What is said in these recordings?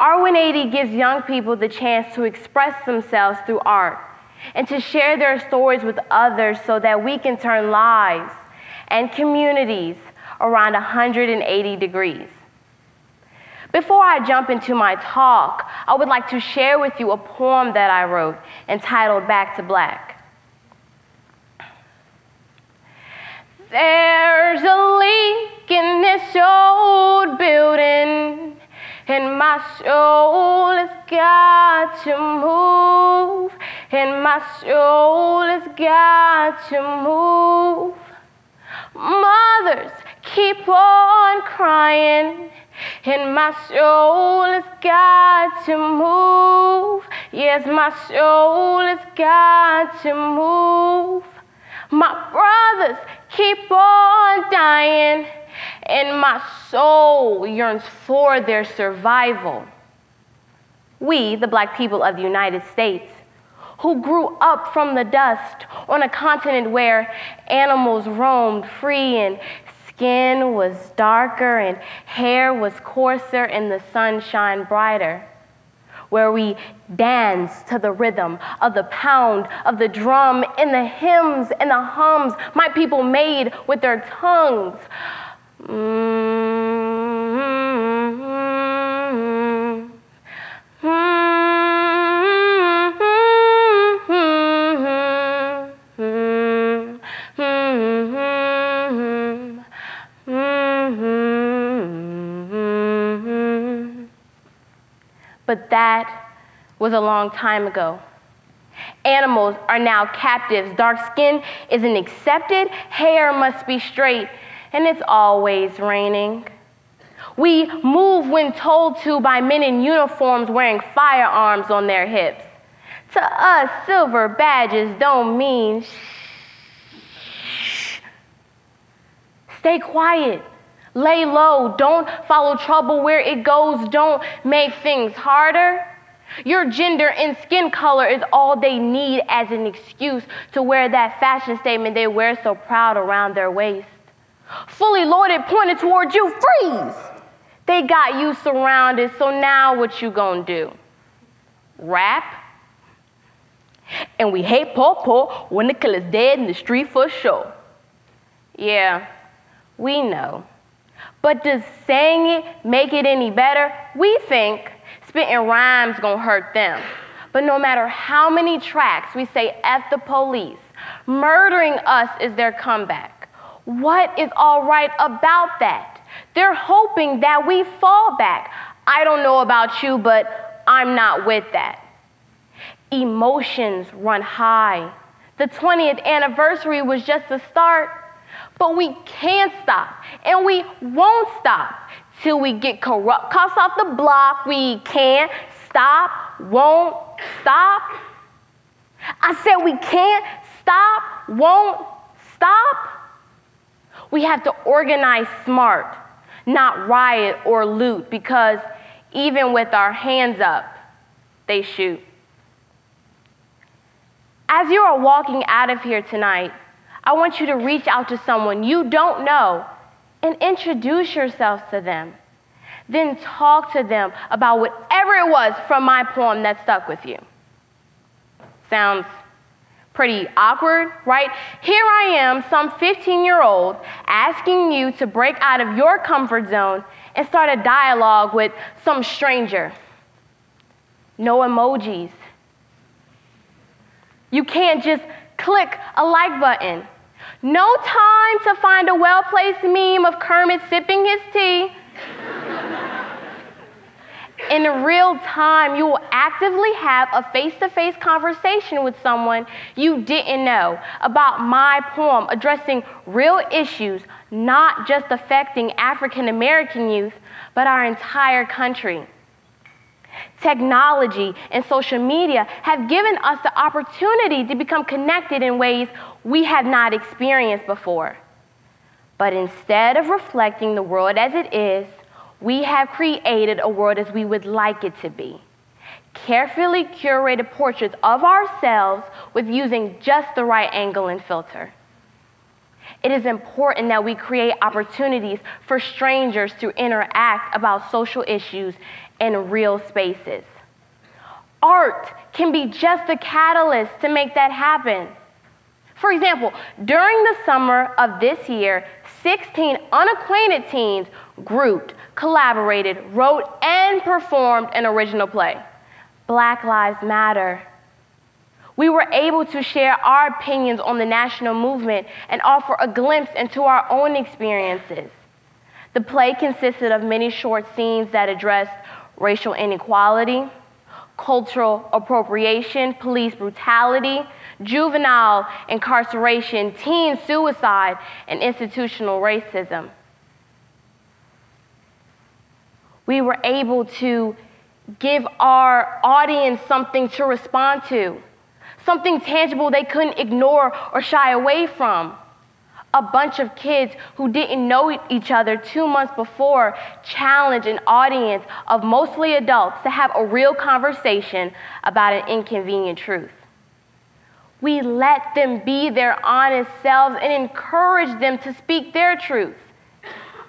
ART 180 gives young people the chance to express themselves through art and to share their stories with others so that we can turn lives and communities around 180 degrees. Before I jump into my talk, I would like to share with you a poem that I wrote entitled Back to Black. There's soul has got to move, and my soul has got to move. Mothers keep on crying and my soul has got to move. Yes, my soul has got to move. My brothers keep on dying, and my soul yearns for their survival. We, the black people of the United States, who grew up from the dust on a continent where animals roamed free and skin was darker and hair was coarser and the sun shined brighter. Where we dance to the rhythm of the pound of the drum and the hymns and the hums my people made with their tongues. Mm-hmm. But that was a long time ago. Animals are now captives. Dark skin isn't accepted, hair must be straight, and it's always raining. We move when told to by men in uniforms wearing firearms on their hips. To us, silver badges don't mean shh. Stay quiet. Lay low. Don't follow trouble where it goes. Don't make things harder. Your gender and skin color is all they need as an excuse to wear that fashion statement they wear so proud around their waist. Fully loaded, pointed towards you, freeze! They got you surrounded, so now what you gonna do? Rap? And we hate Paw Paw when the killer's dead in the street for sure. Yeah, we know. But does saying it make it any better? We think spitting rhymes gonna hurt them. But no matter how many tracks we say F the police, murdering us is their comeback. What is all right about that? They're hoping that we fall back. I don't know about you, but I'm not with that. Emotions run high. The 20th anniversary was just the start. But we can't stop, and we won't stop till we get corrupt cops off the block. We can't stop, won't stop. I said we can't stop, won't stop. We have to organize smart, not riot or loot, because even with our hands up, they shoot. As you are walking out of here tonight, I want you to reach out to someone you don't know and introduce yourself to them. Then talk to them about whatever it was from my poem that stuck with you. Sounds pretty awkward, right? Here I am, some 15 year old, asking you to break out of your comfort zone and start a dialogue with some stranger. No emojis. You can't just click a like button. No time to find a well placed meme of Kermit sipping his tea. In real time, you will actively have a face to face conversation with someone you didn't know about my poem addressing real issues not just affecting African American youth, but our entire country. Technology and social media have given us the opportunity to become connected in ways we have not experienced before. But instead of reflecting the world as it is, we have created a world as we would like it to be. Carefully curated portraits of ourselves with using just the right angle and filter. It is important that we create opportunities for strangers to interact about social issues in real spaces. Art can be just a catalyst to make that happen. For example, during the summer of this year, 16 unacquainted teens grouped, collaborated, wrote, and performed an original play. Black Lives Matter. We were able to share our opinions on the national movement and offer a glimpse into our own experiences. The play consisted of many short scenes that addressed racial inequality, cultural appropriation, police brutality, juvenile incarceration, teen suicide, and institutional racism. We were able to give our audience something to respond to, something tangible they couldn't ignore or shy away from a bunch of kids who didn't know each other two months before challenge an audience of mostly adults to have a real conversation about an inconvenient truth. We let them be their honest selves and encourage them to speak their truth.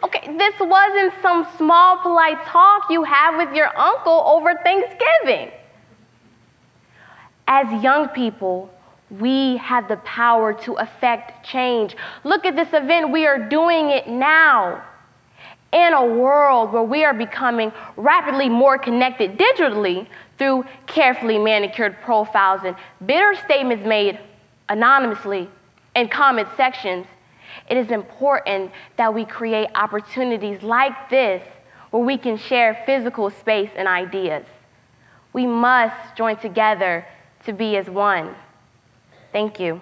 Okay, this wasn't some small, polite talk you have with your uncle over Thanksgiving. As young people, we have the power to affect change. Look at this event, we are doing it now. In a world where we are becoming rapidly more connected digitally through carefully manicured profiles and bitter statements made anonymously in comment sections, it is important that we create opportunities like this where we can share physical space and ideas. We must join together to be as one. Thank you.